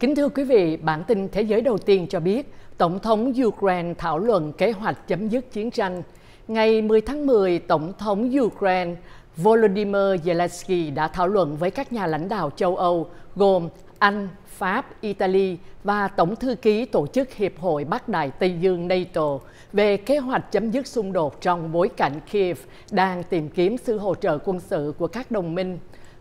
Kính thưa quý vị, bản tin Thế giới đầu tiên cho biết Tổng thống Ukraine thảo luận kế hoạch chấm dứt chiến tranh. Ngày 10 tháng 10, Tổng thống Ukraine Volodymyr Zelensky đã thảo luận với các nhà lãnh đạo châu Âu gồm Anh, Pháp, Italy và Tổng thư ký Tổ chức Hiệp hội Bắc Đại Tây Dương NATO về kế hoạch chấm dứt xung đột trong bối cảnh Kiev đang tìm kiếm sự hỗ trợ quân sự của các đồng minh.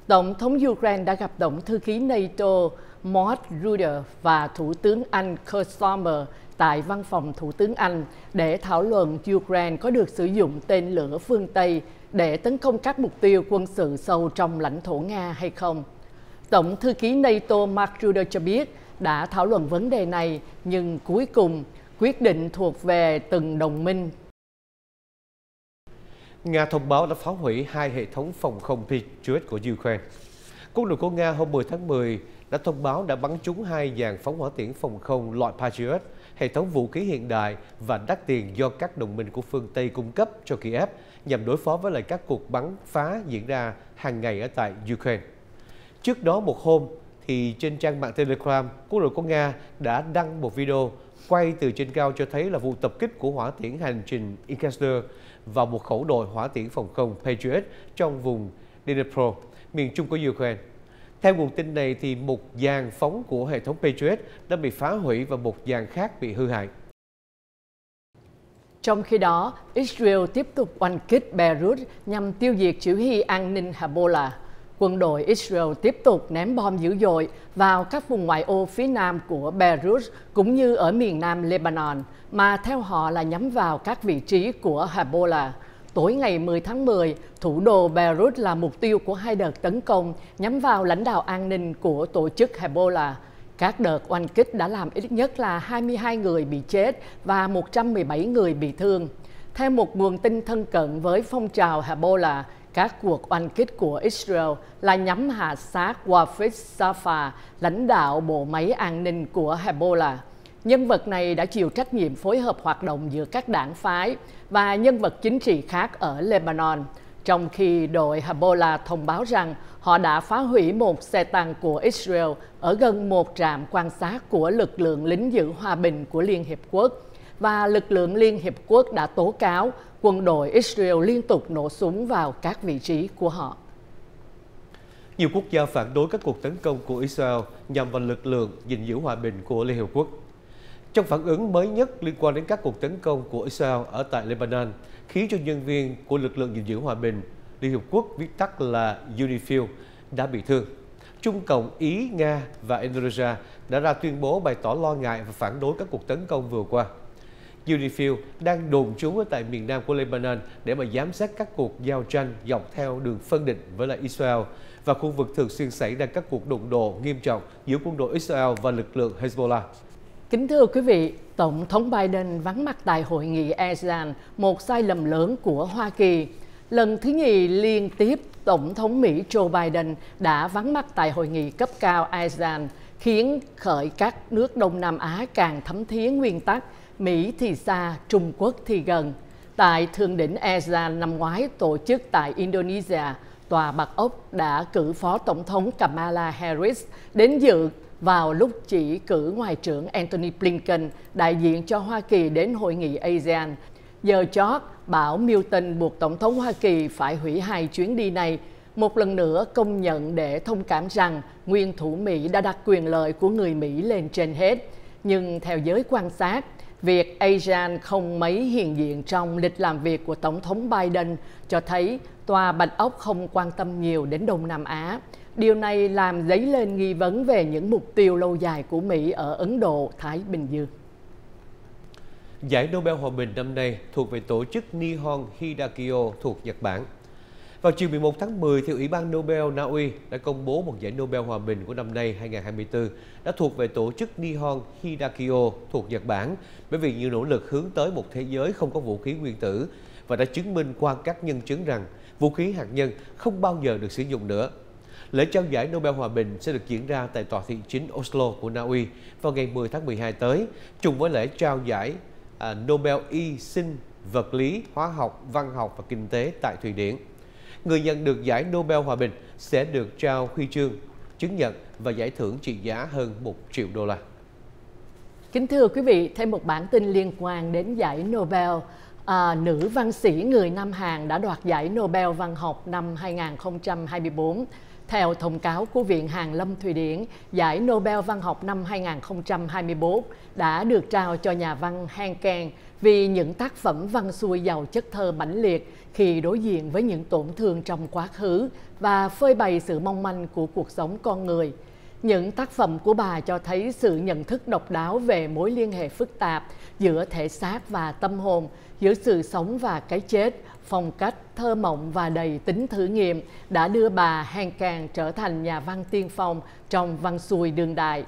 Tổng thống Ukraine đã gặp Tổng thư ký NATO Mark Ruder và Thủ tướng Anh Keir Starmer tại văn phòng Thủ tướng Anh để thảo luận Ukraine có được sử dụng tên lửa phương Tây để tấn công các mục tiêu quân sự sâu trong lãnh thổ Nga hay không. Tổng thư ký NATO Mark Ruder cho biết đã thảo luận vấn đề này, nhưng cuối cùng quyết định thuộc về từng đồng minh. Nga thông báo đã phá hủy hai hệ thống phòng không Patriot của Ukraine. Quân đội của Nga hôm 10 tháng 10 đã thông báo đã bắn trúng hai dàn phóng hỏa tiễn phòng không loại Patriot, hệ thống vũ khí hiện đại và đắt tiền do các đồng minh của phương Tây cung cấp cho Kiev nhằm đối phó với lại các cuộc bắn phá diễn ra hàng ngày ở tại Ukraine. Trước đó một hôm, thì trên trang mạng Telegram, quân đội của Nga đã đăng một video quay từ trên cao cho thấy là vụ tập kích của hỏa tiễn hành trình Incaster vào một khẩu đội hỏa tiễn phòng không Patriot trong vùng Dnipro, miền trung của Ukraine. Theo nguồn tin này, thì một dàn phóng của hệ thống Patriot đã bị phá hủy và một dàn khác bị hư hại. Trong khi đó, Israel tiếp tục oanh kích Beirut nhằm tiêu diệt chỉ huy an ninh Hezbollah. Quân đội Israel tiếp tục ném bom dữ dội vào các vùng ngoại ô phía nam của Beirut cũng như ở miền nam Lebanon, mà theo họ là nhắm vào các vị trí của Hezbollah. Tối ngày 10 tháng 10, thủ đô Beirut là mục tiêu của hai đợt tấn công nhắm vào lãnh đạo an ninh của tổ chức Hezbollah. Các đợt oanh kích đã làm ít nhất là 22 người bị chết và 117 người bị thương. Theo một nguồn tin thân cận với phong trào Hezbollah, các cuộc oanh kích của Israel là nhắm hạ sát Wafid Safa, lãnh đạo bộ máy an ninh của Hezbollah. Nhân vật này đã chịu trách nhiệm phối hợp hoạt động giữa các đảng phái và nhân vật chính trị khác ở Lebanon, trong khi đội Hezbollah thông báo rằng họ đã phá hủy một xe tăng của Israel ở gần một trạm quan sát của lực lượng lính giữ hòa bình của Liên Hiệp Quốc và lực lượng Liên Hiệp Quốc đã tố cáo quân đội Israel liên tục nổ súng vào các vị trí của họ. Nhiều quốc gia phản đối các cuộc tấn công của Israel nhằm vào lực lượng gìn giữ hòa bình của Liên Hiệp Quốc. Trong phản ứng mới nhất liên quan đến các cuộc tấn công của Israel ở tại Lebanon, khiến cho nhân viên của lực lượng gìn giữ hòa bình Liên Hiệp Quốc viết tắt là UNIFIL đã bị thương. Trung Cộng, Ý, Nga và Indonesia đã ra tuyên bố bày tỏ lo ngại và phản đối các cuộc tấn công vừa qua. UNIFIL đang đồn trú ở tại miền nam của Lebanon để mà giám sát các cuộc giao tranh dọc theo đường phân định với lại Israel và khu vực thường xuyên xảy ra các cuộc đụng độ nghiêm trọng giữa quân đội Israel và lực lượng Hezbollah. Kính thưa quý vị, Tổng thống Biden vắng mặt tại hội nghị ASEAN, một sai lầm lớn của Hoa Kỳ. Lần thứ nhì liên tiếp, Tổng thống Mỹ Joe Biden đã vắng mặt tại hội nghị cấp cao ASEAN, khiến khởi các nước Đông Nam Á càng thấm thía nguyên tắc Mỹ thì xa, Trung Quốc thì gần. Tại Thượng đỉnh ASEAN năm ngoái tổ chức tại Indonesia, Tòa bạc Ốc đã cử Phó Tổng thống Kamala Harris đến dự vào lúc chỉ cử Ngoại trưởng Antony Blinken đại diện cho Hoa Kỳ đến hội nghị ASEAN. Giờ chót, bảo Milton buộc Tổng thống Hoa Kỳ phải hủy hai chuyến đi này, một lần nữa công nhận để thông cảm rằng nguyên thủ Mỹ đã đặt quyền lợi của người Mỹ lên trên hết. Nhưng theo giới quan sát, việc ASEAN không mấy hiện diện trong lịch làm việc của Tổng thống Biden cho thấy Tòa Bạch Ốc không quan tâm nhiều đến Đông Nam Á. Điều này làm dấy lên nghi vấn về những mục tiêu lâu dài của Mỹ ở Ấn Độ, Thái Bình Dương. Giải Nobel Hòa bình năm nay thuộc về tổ chức Nihon Hidakio thuộc Nhật Bản. Vào chiều 11 tháng 10, thì Ủy ban Nobel Na Uy đã công bố một giải Nobel Hòa bình của năm nay 2024 đã thuộc về tổ chức Nihon Hidakio thuộc Nhật Bản bởi vì nhiều nỗ lực hướng tới một thế giới không có vũ khí nguyên tử và đã chứng minh qua các nhân chứng rằng vũ khí hạt nhân không bao giờ được sử dụng nữa. Lễ trao giải Nobel Hòa bình sẽ được diễn ra tại tòa thị chính Oslo của Na Uy vào ngày 10 tháng 12 tới, trùng với lễ trao giải à, Nobel Y sinh vật lý, hóa học, văn học và kinh tế tại Thụy Điển. Người nhận được giải Nobel Hòa bình sẽ được trao huy chương chứng nhận và giải thưởng trị giá hơn 1 triệu đô la. Kính thưa quý vị, thêm một bản tin liên quan đến giải Nobel. À, nữ văn sĩ người Nam Hàn đã đoạt giải Nobel văn học năm 2024. Theo thông cáo của Viện Hàn Lâm Thụy Điển, giải Nobel văn học năm 2021 đã được trao cho nhà văn Han Kang vì những tác phẩm văn xuôi giàu chất thơ mãnh liệt khi đối diện với những tổn thương trong quá khứ và phơi bày sự mong manh của cuộc sống con người. Những tác phẩm của bà cho thấy sự nhận thức độc đáo về mối liên hệ phức tạp giữa thể xác và tâm hồn, giữa sự sống và cái chết, phong cách thơ mộng và đầy tính thử nghiệm đã đưa bà hàng Càng trở thành nhà văn tiên phong trong văn xuôi đương đại.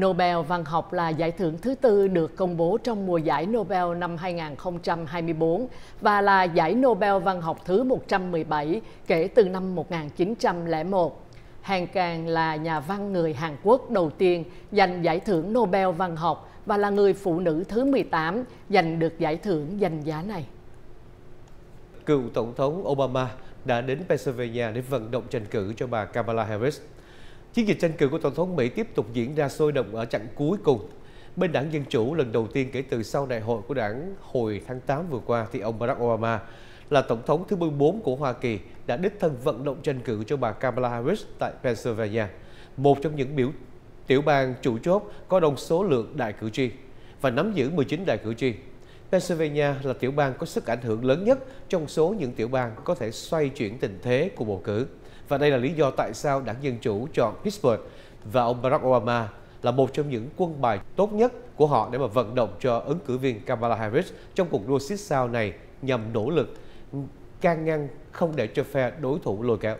Nobel văn học là giải thưởng thứ tư được công bố trong mùa giải Nobel năm 2024 và là giải Nobel văn học thứ 117 kể từ năm 1901. Hàng càng là nhà văn người Hàn Quốc đầu tiên giành giải thưởng Nobel văn học và là người phụ nữ thứ 18 giành được giải thưởng danh giá này. Cựu Tổng thống Obama đã đến Pennsylvania để vận động tranh cử cho bà Kamala Harris. Chiến dịch tranh cử của Tổng thống Mỹ tiếp tục diễn ra sôi động ở chặng cuối cùng. Bên đảng Dân Chủ lần đầu tiên kể từ sau đại hội của đảng hồi tháng 8 vừa qua thì ông Barack Obama là Tổng thống thứ 14 của Hoa Kỳ đã đích thân vận động tranh cử cho bà Kamala Harris tại Pennsylvania, một trong những biểu tiểu bang chủ chốt có đông số lượng đại cử tri và nắm giữ 19 đại cử tri. Pennsylvania là tiểu bang có sức ảnh hưởng lớn nhất trong số những tiểu bang có thể xoay chuyển tình thế của bầu cử. Và đây là lý do tại sao đảng Dân Chủ chọn Pittsburgh và ông Barack Obama là một trong những quân bài tốt nhất của họ để mà vận động cho ứng cử viên Kamala Harris trong cuộc đua xích sao này nhằm nỗ lực can ngăn không để cho phe đối thủ lôi kéo.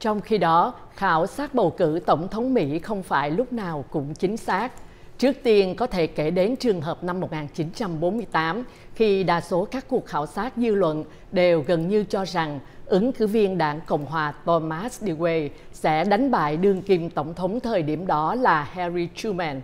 Trong khi đó, khảo sát bầu cử Tổng thống Mỹ không phải lúc nào cũng chính xác. Trước tiên có thể kể đến trường hợp năm 1948 khi đa số các cuộc khảo sát dư luận đều gần như cho rằng ứng cử viên đảng Cộng hòa Thomas Dewey sẽ đánh bại đương kim tổng thống thời điểm đó là Harry Truman.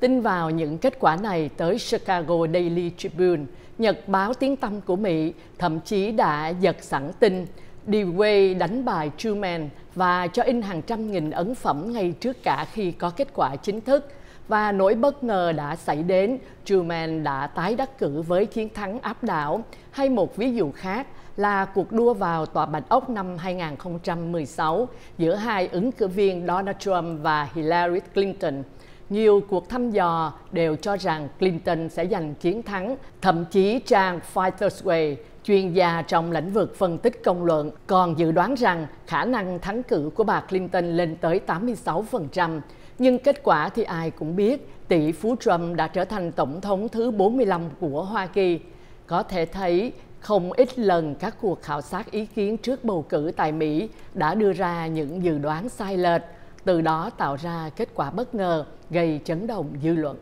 Tin vào những kết quả này tới Chicago Daily Tribune, nhật báo tiếng tăm của Mỹ thậm chí đã giật sẵn tin Dewey đánh bại Truman và cho in hàng trăm nghìn ấn phẩm ngay trước cả khi có kết quả chính thức. Và nỗi bất ngờ đã xảy đến, Truman đã tái đắc cử với chiến thắng áp đảo. Hay một ví dụ khác là cuộc đua vào Tòa Bạch Ốc năm 2016 giữa hai ứng cử viên Donald Trump và Hillary Clinton. Nhiều cuộc thăm dò đều cho rằng Clinton sẽ giành chiến thắng, thậm chí trang Fightersway, chuyên gia trong lĩnh vực phân tích công luận, còn dự đoán rằng khả năng thắng cử của bà Clinton lên tới 86%. Nhưng kết quả thì ai cũng biết, tỷ phú Trump đã trở thành tổng thống thứ 45 của Hoa Kỳ. Có thể thấy không ít lần các cuộc khảo sát ý kiến trước bầu cử tại Mỹ đã đưa ra những dự đoán sai lệch, từ đó tạo ra kết quả bất ngờ gây chấn động dư luận.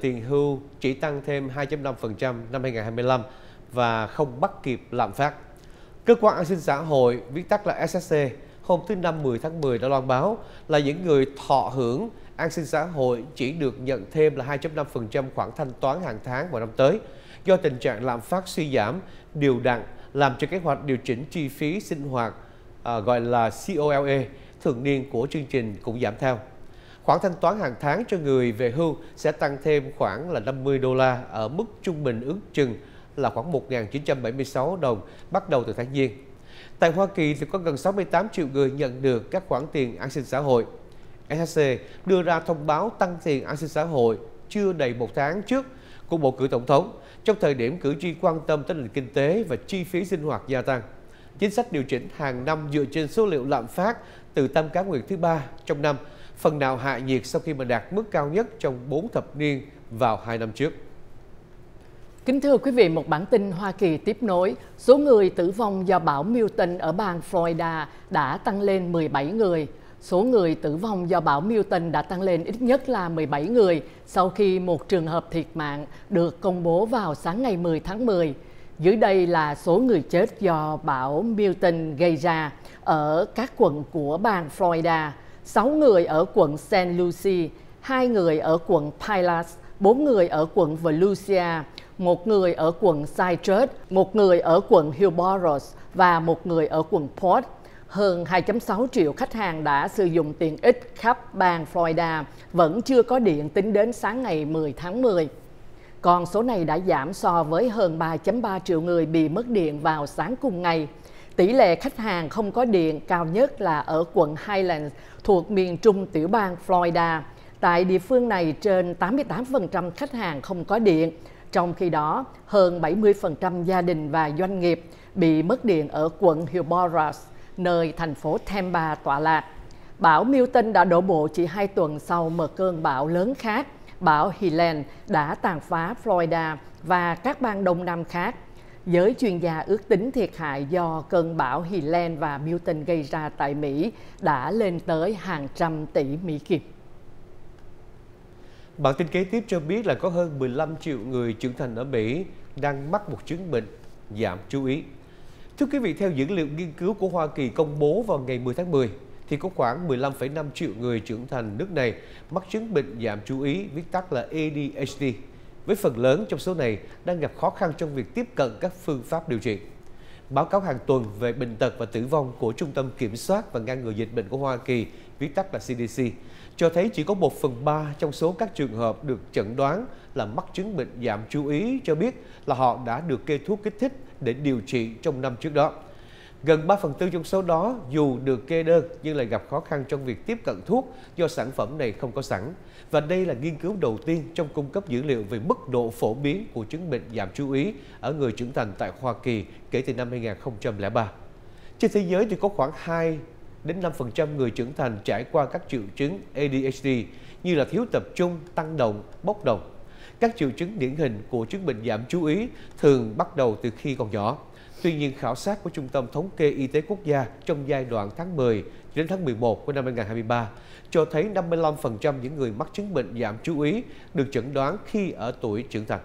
Tiền hưu chỉ tăng thêm 2.5% năm 2025 và không bắt kịp lạm phát. Cơ quan an sinh xã hội, viết tắt là SSC, hôm thứ Năm 10 tháng 10 đã loan báo là những người thọ hưởng an sinh xã hội chỉ được nhận thêm là 2.5% khoản thanh toán hàng tháng vào năm tới do tình trạng lạm phát suy giảm điều đặn làm cho kế hoạch điều chỉnh chi phí sinh hoạt à, gọi là COLE thường niên của chương trình cũng giảm theo. Khoản thanh toán hàng tháng cho người về hưu sẽ tăng thêm khoảng là 50 đô la ở mức trung bình ước chừng là khoảng 1.976 đồng bắt đầu từ tháng Giêng. Tại Hoa Kỳ thì có gần 68 triệu người nhận được các khoản tiền an sinh xã hội. SHC đưa ra thông báo tăng tiền an sinh xã hội chưa đầy một tháng trước của bầu cử tổng thống, trong thời điểm cử tri quan tâm tới nền kinh tế và chi phí sinh hoạt gia tăng. Chính sách điều chỉnh hàng năm dựa trên số liệu lạm phát từ tam cá nguyệt thứ ba trong năm, phần nào hạ nhiệt sau khi mà đạt mức cao nhất trong 4 thập niên vào hai năm trước. Kính thưa quý vị, một bản tin Hoa Kỳ tiếp nối. Số người tử vong do bão Milton ở bang Florida đã tăng lên 17 người. Số người tử vong do bão Milton đã tăng lên ít nhất là 17 người sau khi một trường hợp thiệt mạng được công bố vào sáng ngày 10 tháng 10. Dưới đây là số người chết do bão Milton gây ra ở các quận của bang Florida. 6 người ở quận St. Lucie, 2 người ở quận Pilas, 4 người ở quận Volusia, một người ở quận Sychert, một người ở quận Hillsborough và một người ở quận Port. hơn 2.6 triệu khách hàng đã sử dụng tiện ích khắp bang Florida vẫn chưa có điện tính đến sáng ngày 10 tháng 10. Còn số này đã giảm so với hơn 3.3 triệu người bị mất điện vào sáng cùng ngày. Tỷ lệ khách hàng không có điện cao nhất là ở quận Highlands thuộc miền trung tiểu bang Florida. Tại địa phương này, trên 88% khách hàng không có điện, trong khi đó hơn 70% gia đình và doanh nghiệp bị mất điện ở quận Hillsborough, nơi thành phố Tampa tọa lạc. Bão Milton đã đổ bộ chỉ hai tuần sau một cơn bão lớn khác. Bão Helene đã tàn phá Florida và các bang Đông Nam khác. Giới chuyên gia ước tính thiệt hại do cơn bão Helene và Milton gây ra tại Mỹ đã lên tới hàng trăm tỷ Mỹ Kim. Bản tin kế tiếp cho biết là có hơn 15 triệu người trưởng thành ở Mỹ đang mắc một chứng bệnh giảm chú ý. Thưa quý vị, theo dữ liệu nghiên cứu của Hoa Kỳ công bố vào ngày 10 tháng 10, thì có khoảng 15,5 triệu người trưởng thành nước này mắc chứng bệnh giảm chú ý, viết tắt là ADHD, với phần lớn trong số này đang gặp khó khăn trong việc tiếp cận các phương pháp điều trị. Báo cáo hàng tuần về bệnh tật và tử vong của Trung tâm Kiểm soát và Ngăn ngừa Dịch bệnh của Hoa Kỳ, viết tắt là CDC, cho thấy chỉ có 1 phần 3 trong số các trường hợp được chẩn đoán là mắc chứng bệnh giảm chú ý cho biết là họ đã được kê thuốc kích thích để điều trị trong năm trước đó. Gần 3 phần tư trong số đó dù được kê đơn nhưng lại gặp khó khăn trong việc tiếp cận thuốc do sản phẩm này không có sẵn. Và đây là nghiên cứu đầu tiên trong cung cấp dữ liệu về mức độ phổ biến của chứng bệnh giảm chú ý ở người trưởng thành tại Hoa Kỳ kể từ năm 2003. Trên thế giới thì có khoảng 2 đến 5% người trưởng thành trải qua các triệu chứng ADHD như là thiếu tập trung, tăng động, bốc đồng. Các triệu chứng điển hình của chứng bệnh giảm chú ý thường bắt đầu từ khi còn nhỏ. Tuy nhiên, khảo sát của Trung tâm Thống kê Y tế Quốc gia trong giai đoạn tháng 10 đến tháng 11 của năm 2023 cho thấy 55% những người mắc chứng bệnh giảm chú ý được chẩn đoán khi ở tuổi trưởng thành.